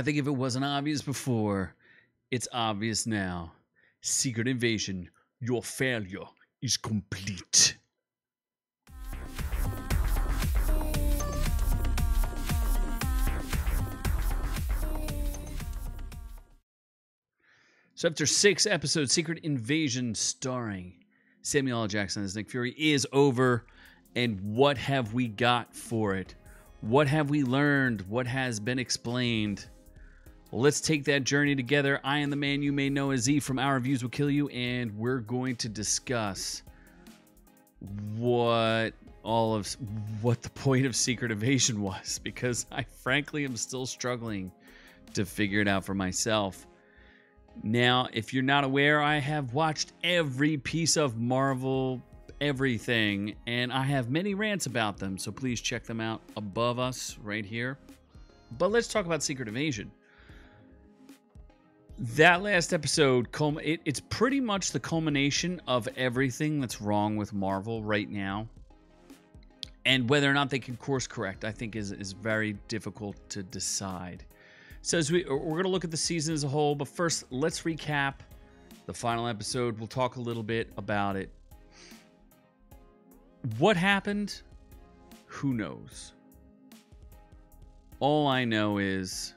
I think if it wasn't obvious before, it's obvious now. Secret Invasion, your failure is complete. So after six episodes, Secret Invasion starring Samuel L. Jackson as Nick Fury is over. And what have we got for it? What have we learned? What has been explained? Let's take that journey together. I am the man you may know as Z from Our Views Will Kill You, and we're going to discuss what all of what the point of Secret Invasion was because I frankly am still struggling to figure it out for myself. Now, if you're not aware, I have watched every piece of Marvel, everything, and I have many rants about them, so please check them out above us right here. But let's talk about Secret Invasion. That last episode, it, it's pretty much the culmination of everything that's wrong with Marvel right now. And whether or not they can course correct, I think is, is very difficult to decide. So as we we're going to look at the season as a whole, but first let's recap the final episode. We'll talk a little bit about it. What happened? Who knows? All I know is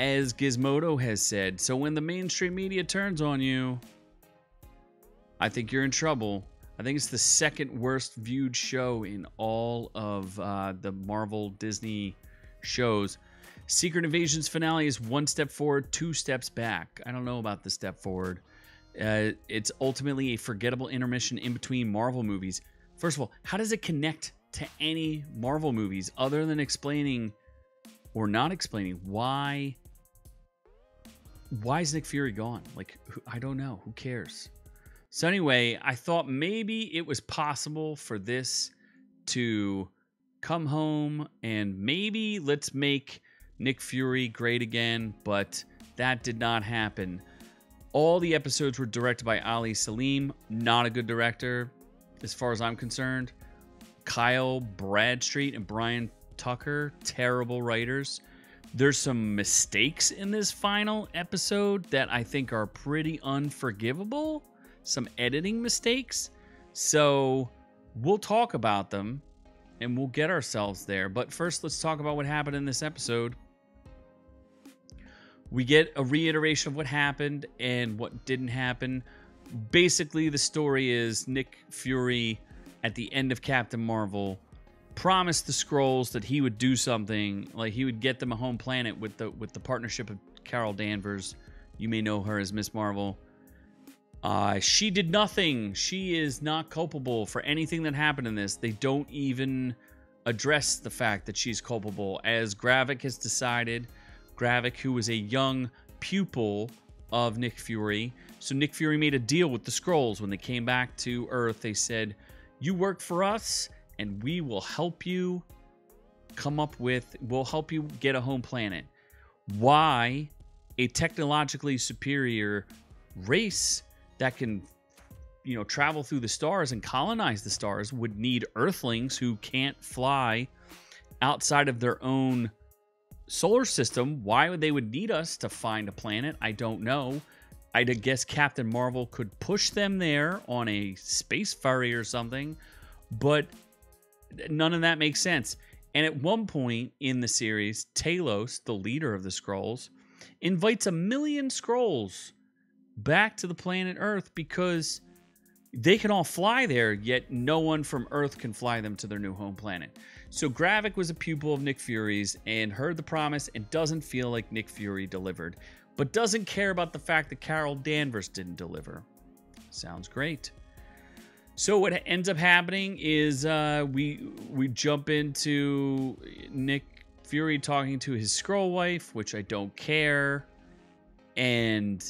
as Gizmodo has said, so when the mainstream media turns on you, I think you're in trouble. I think it's the second worst viewed show in all of uh, the Marvel Disney shows. Secret Invasion's finale is one step forward, two steps back. I don't know about the step forward. Uh, it's ultimately a forgettable intermission in between Marvel movies. First of all, how does it connect to any Marvel movies other than explaining or not explaining why why is Nick Fury gone? Like I don't know, who cares? So anyway, I thought maybe it was possible for this to come home and maybe let's make Nick Fury great again, but that did not happen. All the episodes were directed by Ali Selim, not a good director as far as I'm concerned. Kyle Bradstreet and Brian Tucker, terrible writers. There's some mistakes in this final episode that I think are pretty unforgivable, some editing mistakes. So we'll talk about them and we'll get ourselves there. But first, let's talk about what happened in this episode. We get a reiteration of what happened and what didn't happen. Basically, the story is Nick Fury at the end of Captain Marvel promised the Skrulls that he would do something, like he would get them a home planet with the with the partnership of Carol Danvers. You may know her as Miss Marvel. Uh, she did nothing. She is not culpable for anything that happened in this. They don't even address the fact that she's culpable, as Gravik has decided Gravik, who was a young pupil of Nick Fury. So Nick Fury made a deal with the Skrulls when they came back to Earth. They said, "You work for us, and we will help you come up with. We'll help you get a home planet." Why a technologically superior race that can you know travel through the stars and colonize the stars would need earthlings who can't fly outside of their own solar system. Why would they would need us to find a planet? I don't know. I'd guess Captain Marvel could push them there on a space ferry or something, but none of that makes sense. And at one point in the series, Talos, the leader of the Skrulls, invites a million Skrulls back to the planet Earth because they can all fly there, yet no one from Earth can fly them to their new home planet. So Gravik was a pupil of Nick Fury's and heard the promise and doesn't feel like Nick Fury delivered, but doesn't care about the fact that Carol Danvers didn't deliver. Sounds great. So what ends up happening is uh, we we jump into Nick Fury talking to his Skrull wife, which I don't care, and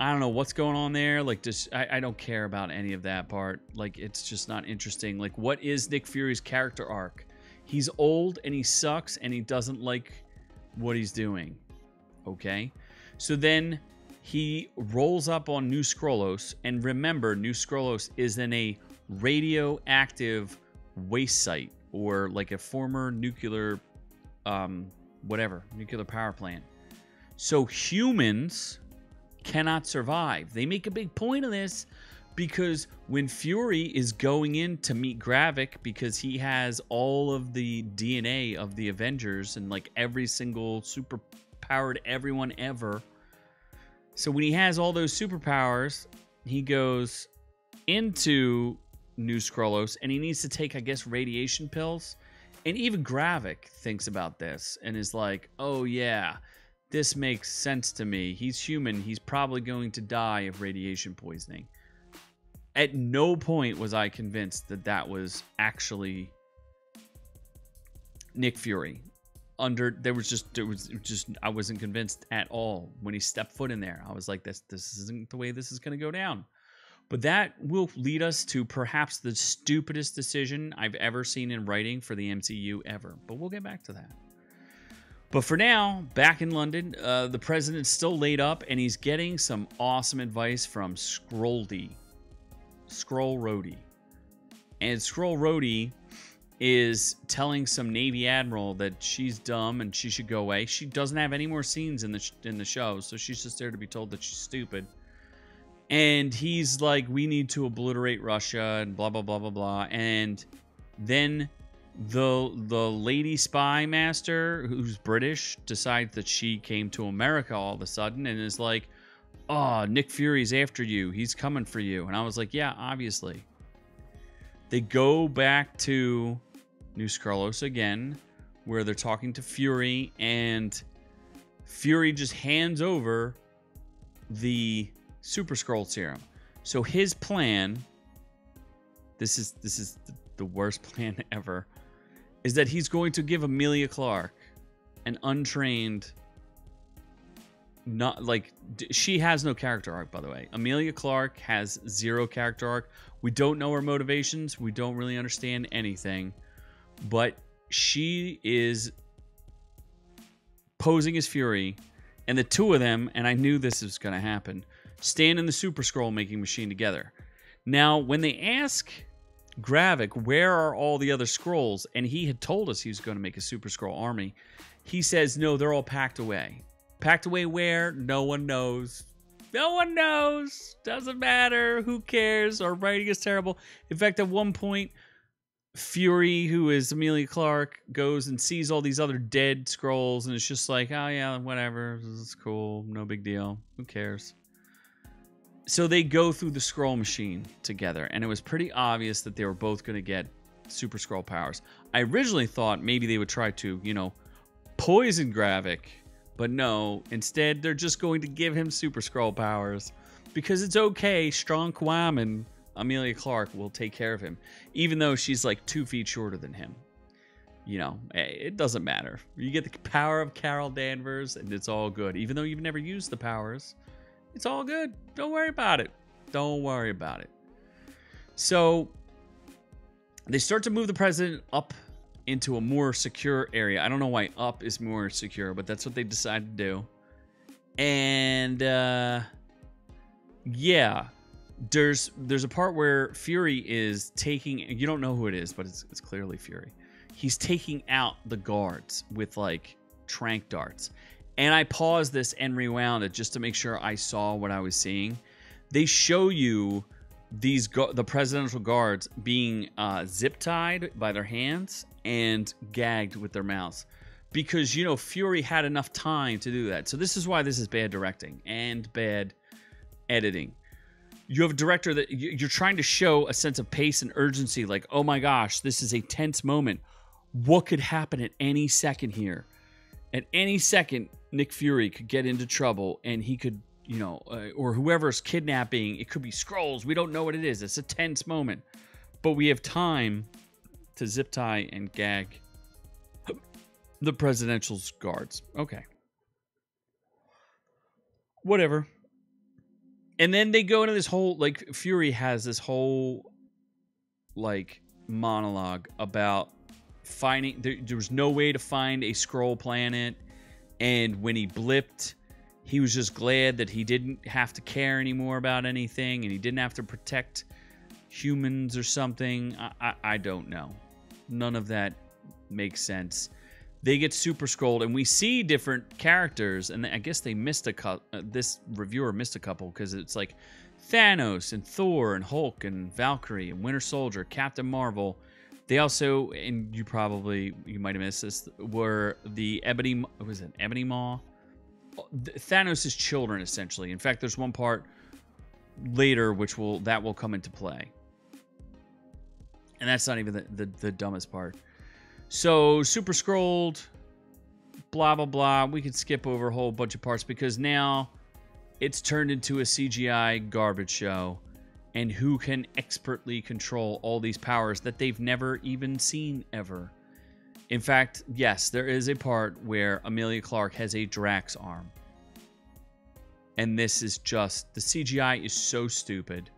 I don't know what's going on there. Like, just I, I don't care about any of that part. Like, it's just not interesting. Like, what is Nick Fury's character arc? He's old and he sucks and he doesn't like what he's doing. Okay? So then he rolls up on New Skrullos, and remember, New Skrullos is in a radioactive waste site or like a former nuclear um, whatever, nuclear power plant. So humans cannot survive. They make a big point of this because when Fury is going in to meet Gravik because he has all of the DNA of the Avengers and like every single super powered everyone ever. So when he has all those superpowers, he goes into New Skrullos and he needs to take, I guess, radiation pills. And even Gravik thinks about this and is like, oh, yeah, this makes sense to me. He's human. He's probably going to die of radiation poisoning. At no point was I convinced that that was actually Nick Fury. Under there was just there was just I wasn't convinced at all when he stepped foot in there. I was like, this this isn't the way this is going to go down. But that will lead us to perhaps the stupidest decision I've ever seen in writing for the MCU ever. But we'll get back to that. But for now, back in London, uh, the president's still laid up and he's getting some awesome advice from Scroldy. Skrull Rhodey. And Skrull Rhodey is telling some Navy admiral that she's dumb and she should go away. She doesn't have any more scenes in the in the show, so she's just there to be told that she's stupid and he's like, we need to obliterate Russia and blah blah blah blah blah. And then the the lady spy master, who's British, decides that she came to America all of a sudden and is like, "Oh, Nick Fury's after you. He's coming for you." And I was like, "Yeah, obviously." They go back to New Skrullos again, where they're talking to Fury, and Fury just hands over the Super Skrull serum. So his plan, this is this is the worst plan ever, is that he's going to give Emilia Clarke an untrained, not like she has no character arc by the way. Emilia Clarke has zero character arc. We don't know her motivations. We don't really understand anything, but she is posing as Fury, and the two of them, and I knew this was going to happen stand in the Super Skrull making machine together. Now, when they ask Gravik, where are all the other Skrulls? And he had told us he was going to make a Super Skrull army. He says, no, they're all packed away. Packed away where? No one knows. No one knows. Doesn't matter. Who cares? Our writing is terrible. In fact, at one point, Fury, who is Emilia Clarke, goes and sees all these other dead Skrulls and it's just like, oh yeah, whatever. This is cool. No big deal. Who cares? so they go through the Skrull machine together, and it was pretty obvious that they were both going to get super Skrull powers. I originally thought maybe they would try to, you know, poison Gravik, but no. Instead, they're just going to give him super Skrull powers because it's okay. Strong Kwam and Clarke will take care of him, even though she's like two feet shorter than him. You know, it doesn't matter. You get the power of Carol Danvers, and it's all good. Even though you've never used the powers, it's all good. Don't worry about it. Don't worry about it. So they start to move the president up into a more secure area. I don't know why up is more secure, but that's what they decided to do. And uh yeah, there's there's a part where Fury is taking you don't know who it is, but it's it's clearly Fury. He's taking out the guards with like trank darts. And I paused this and rewound it just to make sure I saw what I was seeing. They show you these the presidential guards being uh, zip tied by their hands and gagged with their mouths because you know Fury had enough time to do that. So this is why this is bad directing and bad editing. You have a director that you're trying to show a sense of pace and urgency like, "Oh my gosh, this is a tense moment. What could happen at any second here?" At any second, Nick Fury could get into trouble and he could, you know, uh, or whoever's kidnapping, it could be Skrulls We don't know what it is. It's a tense moment. But we have time to zip tie and gag the presidential's guards. Okay. Whatever. And then they go into this whole like Fury has this whole like monologue about finding there, there was no way to find a Skrull planet and when he blipped, he was just glad that he didn't have to care anymore about anything and he didn't have to protect humans or something. I, I, I don't know. None of that makes sense. They get super Skrulled and we see different characters and i guess they missed a couple uh, this reviewer missed a couple because it's like thanos and thor and hulk and valkyrie and winter soldier captain marvel. They also and you probably you might have missed this were the ebony was it ebony maw? Thanos' children essentially. In fact there's one part later which will that will come into play. And that's not even the, the, the dumbest part so super Skrulled, blah blah blah. We could skip over a whole bunch of parts because now it's turned into a CGI garbage show. And who can expertly control all these powers that they've never even seen ever? In fact, yes, there is a part where Emilia Clarke has a Drax arm. And this is just the CGI is so stupid.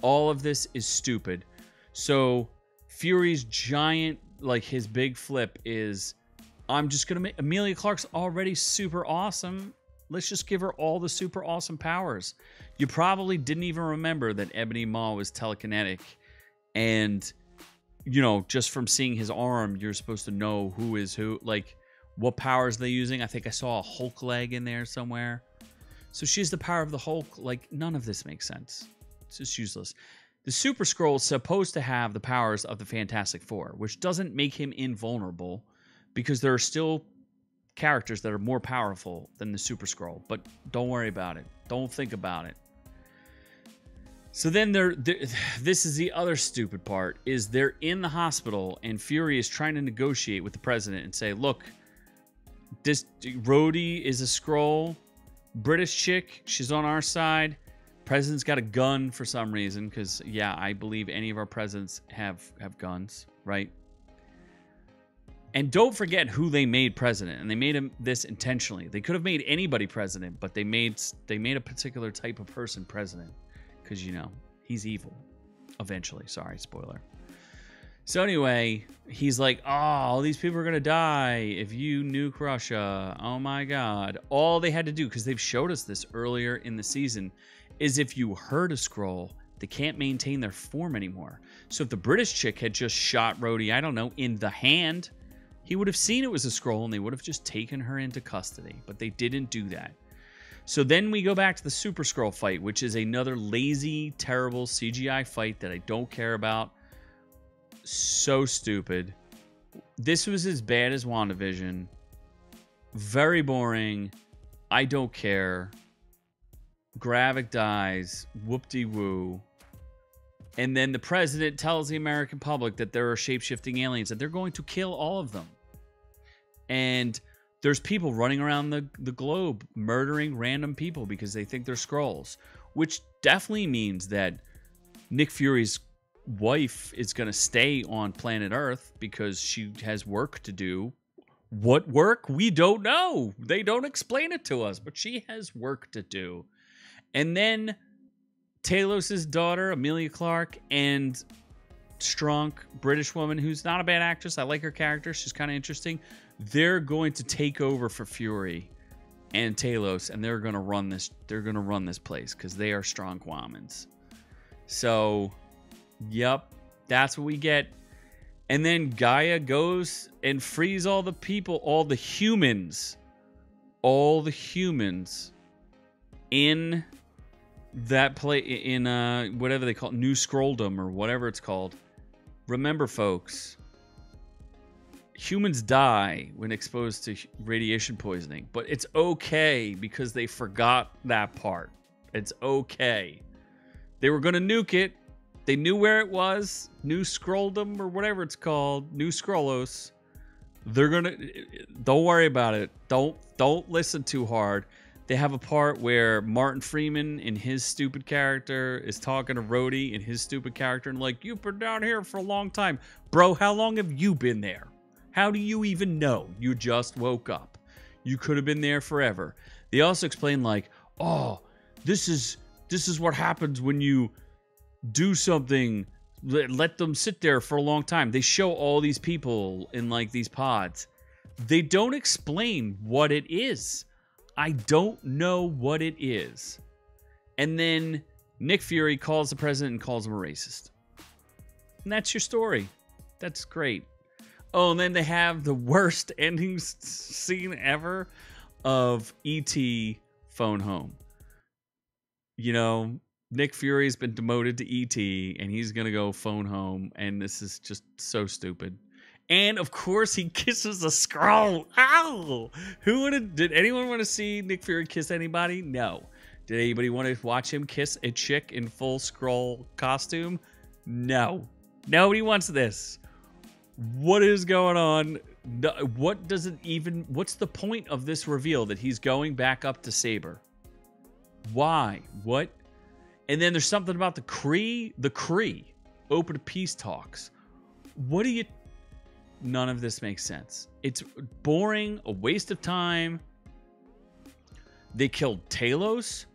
All of this is stupid. So Fury's giant like his big flip is I'm just gonna make Emilia Clarke's already super awesome. Let's just give her all the super awesome powers. You probably didn't even remember that Ebony Maw was telekinetic, and you know, just from seeing his arm, you're supposed to know who is who, like what powers they using. I think I saw a Hulk leg in there somewhere. So she's the power of the Hulk. Like none of this makes sense. It's just useless. The Super Skrull is supposed to have the powers of the Fantastic Four, which doesn't make him invulnerable because there are still characters that are more powerful than the Super Skrull. But don't worry about it. Don't think about it. So then they're, they're, this is the other stupid part is they're in the hospital and Fury is trying to negotiate with the president and say, "Look, this Rhodey is a Skrull, British chick, she's on our side. President's got a gun for some reason, because yeah, I believe any of our presidents have have guns, right? And don't forget who they made president, and they made him this intentionally. They could have made anybody president, but they made they made a particular type of person president, because you know he's evil. Eventually, sorry, spoiler. So anyway, he's like, "Oh, all these people are gonna die if you nuke Russia." Oh my God! All they had to do, because they've showed us this earlier in the season, is if you hurt a Skrull, they can't maintain their form anymore. So if the British chick had just shot Rhodey, I don't know, in the hand, he would have seen it was a Skrull and they would have just taken her into custody. But they didn't do that. So then we go back to the Super Skrull fight, which is another lazy, terrible CGI fight that I don't care about. So stupid. This was as bad as WandaVision. Very boring. I don't care. Gravik dies, whoop de woo. And then the president tells the American public that there are shape shifting aliens, that they're going to kill all of them. And there's people running around the, the globe murdering random people because they think they're Skrulls, which definitely means that Nick Fury's wife is going to stay on planet Earth because she has work to do. What work? We don't know. They don't explain it to us, but she has work to do. And then Talos' daughter, Emilia Clarke, and strong British woman who's not a bad actress. I like her character. She's kind of interesting. They're going to take over for Fury and Talos, and they're going to run this. They're going to run this place because they are strong Womans. So, yep, that's what we get. And then G'iah goes and frees all the people, all the humans, all the humans in that play in uh whatever they call it, new Skrulldom or whatever it's called. Remember, folks, humans die when exposed to radiation poisoning, but it's okay because they forgot that part. It's okay. They were going to nuke it. They knew where it was. New Skrulldom or whatever it's called. New Skrullos. They're going to don't worry about it. Don't don't listen too hard they have a part where Martin Freeman in his stupid character is talking to Rhodey in his stupid character and like, you've been down here for a long time. Bro, how long have you been there? How do you even know? You just woke up. You could have been there forever. They also explain like, oh, this is this is what happens when you do something let, let them sit there for a long time. They show all these people in like these pods. They don't explain what it is I don't know what it is. And then Nick Fury calls the president and calls him a racist. And that's your story. That's great. Oh, and then they have the worst ending scene ever of E.T. phone home. You know, Nick Fury's been demoted to E.T. and he's going to go phone home. And this is just so stupid. And of course, he kisses a Skrull. Ow! Who would have? Did anyone want to see Nick Fury kiss anybody? No. Did anybody want to watch him kiss a chick in full Skrull costume? No. Nobody wants this. What is going on? What does it even? What's the point of this reveal that he's going back up to Saber? Why? What? And then there's something about the Kree. The Kree open peace talks. What do you? None of this makes sense. It's boring, a waste of time. They killed Talos.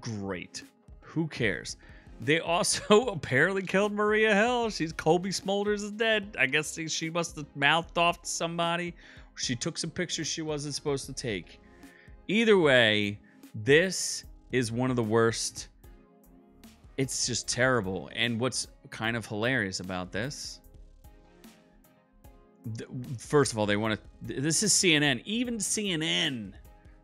Great. Who cares? They also apparently killed Maria Hill. She's Cobie Smulders is dead. I guess she must have mouthed off to somebody. She took some pictures she wasn't supposed to take. Either way, this is one of the worst. It's just terrible. And what's kind of hilarious about this first of all, they want to. This is CNN. Even CNN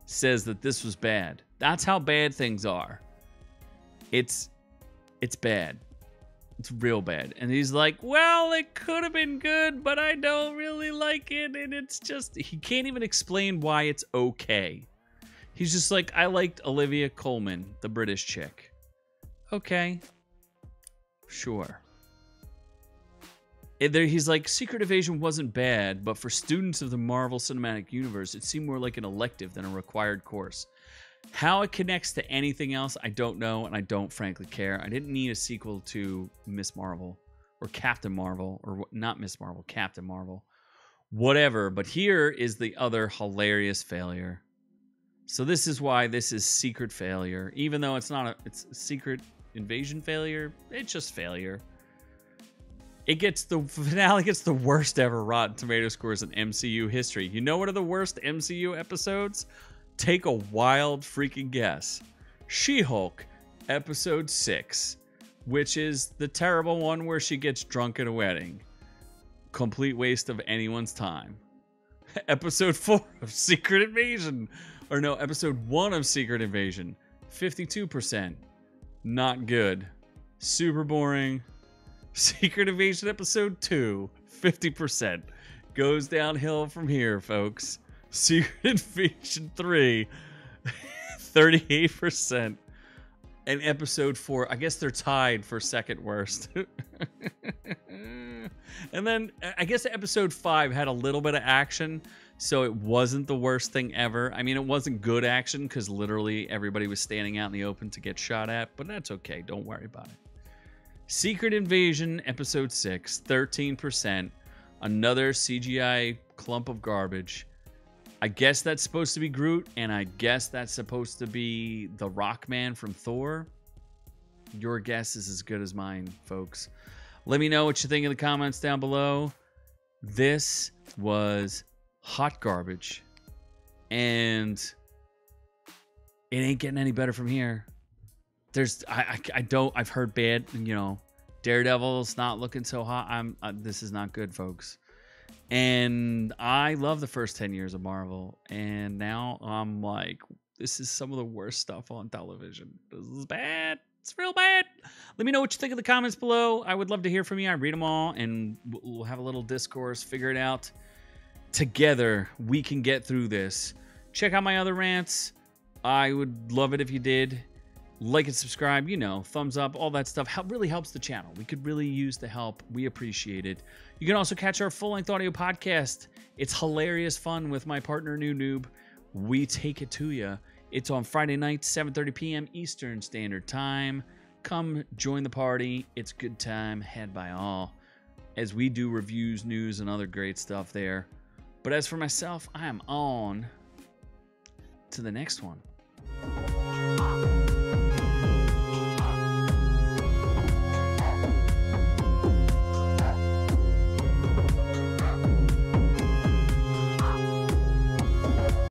says that this was bad. That's how bad things are. It's it's bad. It's real bad. And he's like, "Well, it could have been good, but I don't really like it." And it's just he can't even explain why it's okay. He's just like, "I liked Olivia Colman, the British chick." Okay. Sure. There, he's like, Secret Invasion wasn't bad, but for students of the Marvel Cinematic Universe, it seemed more like an elective than a required course. How it connects to anything else, I don't know, and I don't frankly care. I didn't need a sequel to Miss Marvel or Captain Marvel, or not Miss Marvel, Captain Marvel, whatever. But here is the other hilarious failure. So this is why this is secret failure, even though it's not a it's a secret invasion failure. It's just failure. It gets the finale gets the worst ever Rotten Tomato scores in MCU history. You know what are the worst MCU episodes? Take a wild freaking guess. She-Hulk, episode 6, which is the terrible one where she gets drunk at a wedding. Complete waste of anyone's time. episode 4 of Secret Invasion, or no, episode 1 of Secret Invasion, 52%. Not good. Super boring Secret Invasion Episode 2, 50%. Goes downhill from here, folks. Secret Invasion 3, 38%. And Episode 4, I guess they're tied for second worst. and then uh, I guess Episode 5 had a little bit of action, so it wasn't the worst thing ever. I mean, it wasn't good action because literally everybody was standing out in the open to get shot at, but that's okay. Don't worry about it. Secret Invasion Episode 6, 13%. Another CGI clump of garbage. I guess that's supposed to be Groot, and I guess that's supposed to be the Rockman from Thor. Your guess is as good as mine, folks. Let me know what you think in the comments down below. This was hot garbage, and it ain't getting any better from here there's I, I, I don't I've heard bad you know Daredevil's not looking so hot. I'm uh, this is not good, folks. And I love the first 10 years of Marvel and now I'm like this is some of the worst stuff on television. This is bad. It's real bad. Let me know what you think in the comments below. I would love to hear from you. I read them all and we'll have a little discourse, figure it out. Together, we can get through this. Check out my other rants. I would love it if you did like and subscribe, you know, thumbs up, all that stuff help, really helps the channel. We could really use the help. We appreciate it. You can also catch our full length audio podcast. It's hilarious fun with my partner, New Noob. We take it to you. It's on Friday night, 7:30 p.m. Eastern Standard Time. Come join the party. It's good time had by all as we do reviews, news, and other great stuff there. But as for myself, I am on to the next one.